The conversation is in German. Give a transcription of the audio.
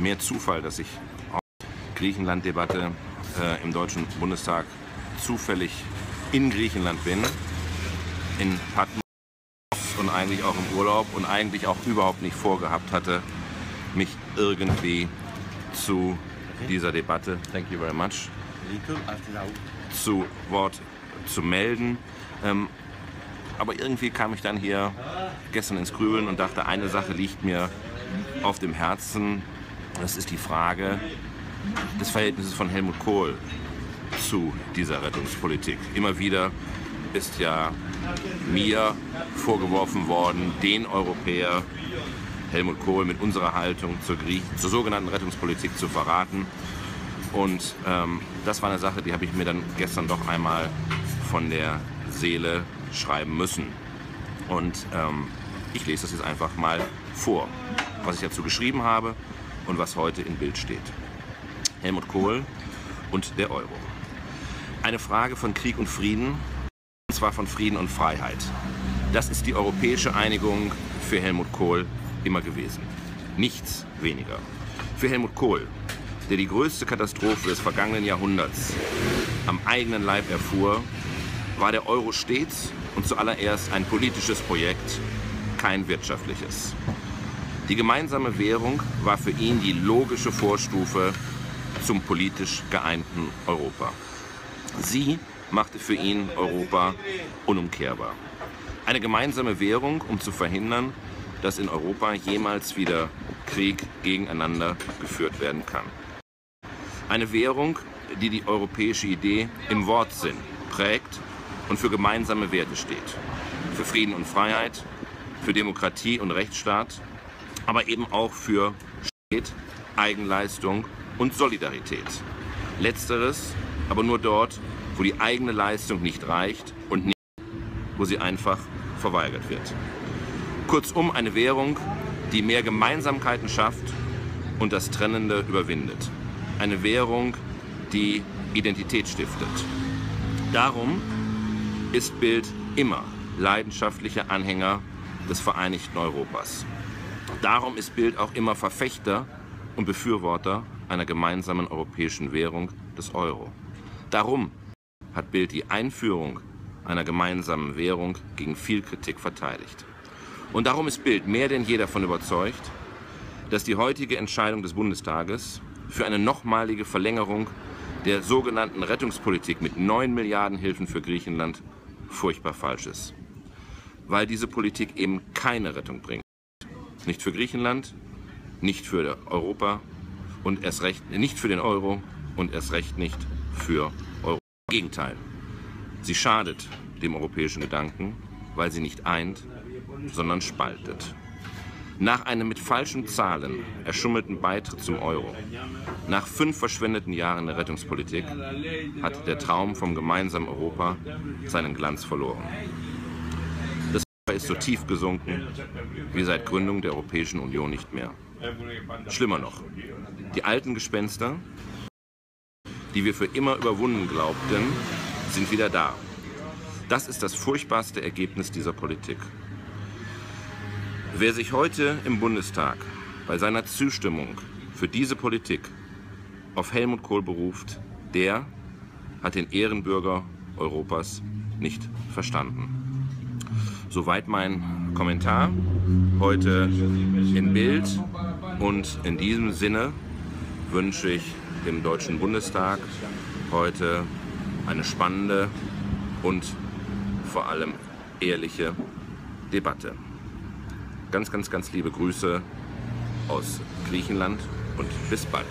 mehr Zufall, dass ich auf Griechenland-Debatte äh, im Deutschen Bundestag zufällig in Griechenland bin, in Patmos und eigentlich auch im Urlaub und eigentlich auch überhaupt nicht vorgehabt hatte, mich irgendwie zu dieser Debatte, thank you very much, zu Wort zu melden. Ähm, aber irgendwie kam ich dann hier gestern ins Grübeln und dachte, eine Sache liegt mir auf dem Herzen. Das ist die Frage des Verhältnisses von Helmut Kohl zu dieser Rettungspolitik. Immer wieder ist ja mir vorgeworfen worden, den Europäer Helmut Kohl mit unserer Haltung zur, Griech zur sogenannten Rettungspolitik zu verraten. Und ähm, das war eine Sache, die habe ich mir dann gestern doch einmal von der Seele schreiben müssen. Und ähm, ich lese das jetzt einfach mal vor, was ich dazu geschrieben habe und was heute in Bild steht. Helmut Kohl und der Euro. Eine Frage von Krieg und Frieden, und zwar von Frieden und Freiheit. Das ist die europäische Einigung für Helmut Kohl immer gewesen. Nichts weniger. Für Helmut Kohl, der die größte Katastrophe des vergangenen Jahrhunderts am eigenen Leib erfuhr, war der Euro stets und zuallererst ein politisches Projekt, kein wirtschaftliches. Die gemeinsame Währung war für ihn die logische Vorstufe zum politisch geeinten Europa. Sie machte für ihn Europa unumkehrbar. Eine gemeinsame Währung, um zu verhindern, dass in Europa jemals wieder Krieg gegeneinander geführt werden kann. Eine Währung, die die europäische Idee im Wortsinn prägt und für gemeinsame Werte steht. Für Frieden und Freiheit, für Demokratie und Rechtsstaat, aber eben auch für Staat, Eigenleistung und Solidarität. Letzteres aber nur dort, wo die eigene Leistung nicht reicht und nicht, wo sie einfach verweigert wird. Kurzum eine Währung, die mehr Gemeinsamkeiten schafft und das Trennende überwindet. Eine Währung, die Identität stiftet. Darum ist Bild immer leidenschaftlicher Anhänger des Vereinigten Europas. Darum ist Bild auch immer Verfechter und Befürworter einer gemeinsamen europäischen Währung des Euro. Darum hat Bild die Einführung einer gemeinsamen Währung gegen viel Kritik verteidigt. Und darum ist Bild mehr denn je davon überzeugt, dass die heutige Entscheidung des Bundestages für eine nochmalige Verlängerung der sogenannten Rettungspolitik mit 9 Milliarden Hilfen für Griechenland furchtbar falsch ist. Weil diese Politik eben keine Rettung bringt. Nicht für Griechenland, nicht für Europa und erst recht nicht für den Euro und erst recht nicht für Europa. Im Gegenteil, sie schadet dem europäischen Gedanken, weil sie nicht eint, sondern spaltet. Nach einem mit falschen Zahlen erschummelten Beitritt zum Euro, nach fünf verschwendeten Jahren der Rettungspolitik, hat der Traum vom gemeinsamen Europa seinen Glanz verloren. Ist so tief gesunken wie seit Gründung der Europäischen Union nicht mehr. Schlimmer noch, die alten Gespenster, die wir für immer überwunden glaubten, sind wieder da. Das ist das furchtbarste Ergebnis dieser Politik. Wer sich heute im Bundestag bei seiner Zustimmung für diese Politik auf Helmut Kohl beruft, der hat den Ehrenbürger Europas nicht verstanden. Soweit mein Kommentar heute in Bild und in diesem Sinne wünsche ich dem Deutschen Bundestag heute eine spannende und vor allem ehrliche Debatte. Ganz, ganz, ganz liebe Grüße aus Griechenland und bis bald.